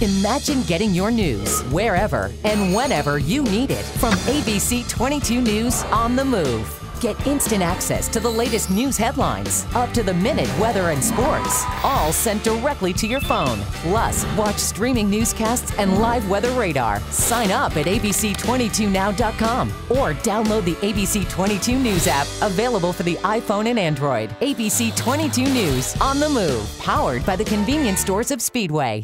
Imagine getting your news wherever and whenever you need it from ABC 22 News on the move. Get instant access to the latest news headlines, up to the minute weather and sports, all sent directly to your phone. Plus, watch streaming newscasts and live weather radar. Sign up at abc22now.com or download the ABC 22 News app, available for the iPhone and Android. ABC 22 News on the move, powered by the convenience stores of Speedway.